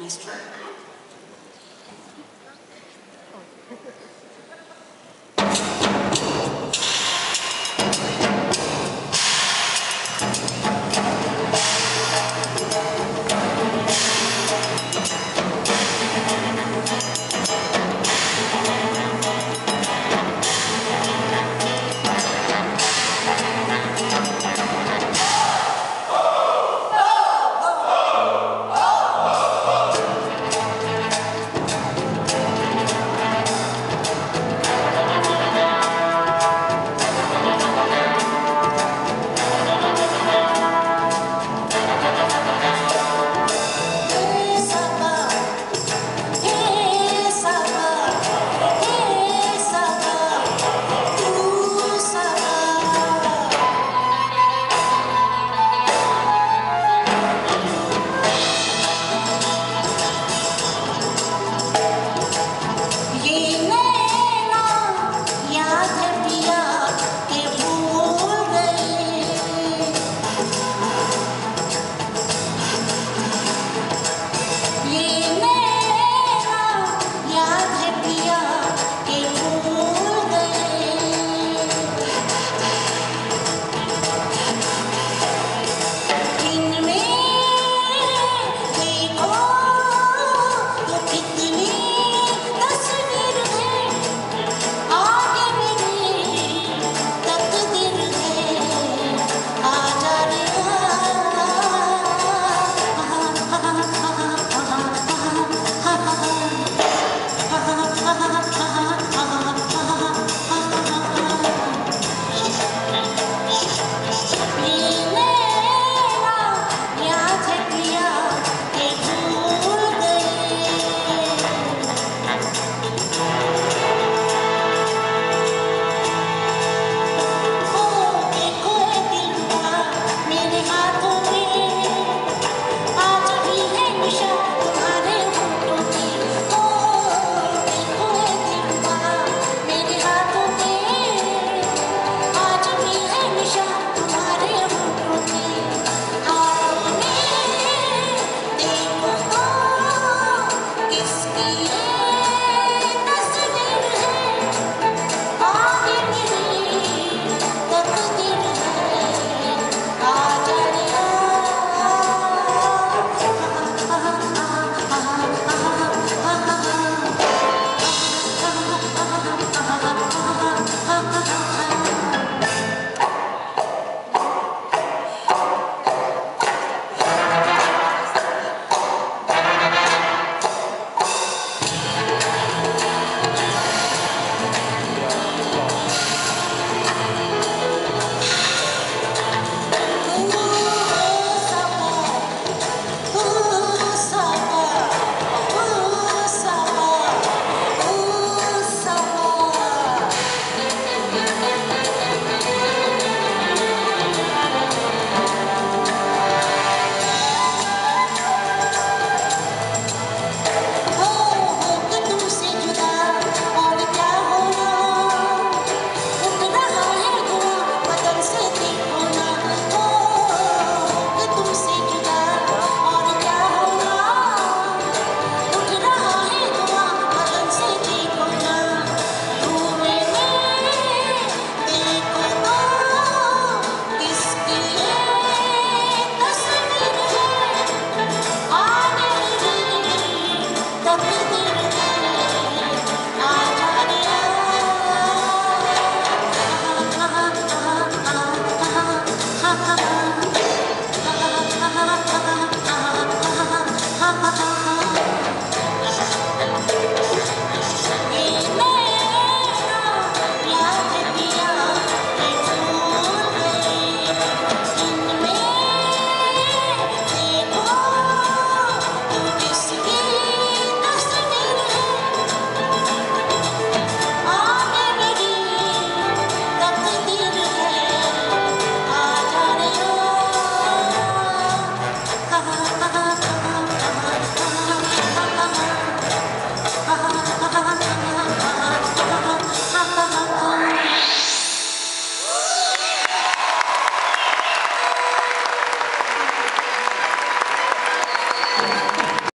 Nice try.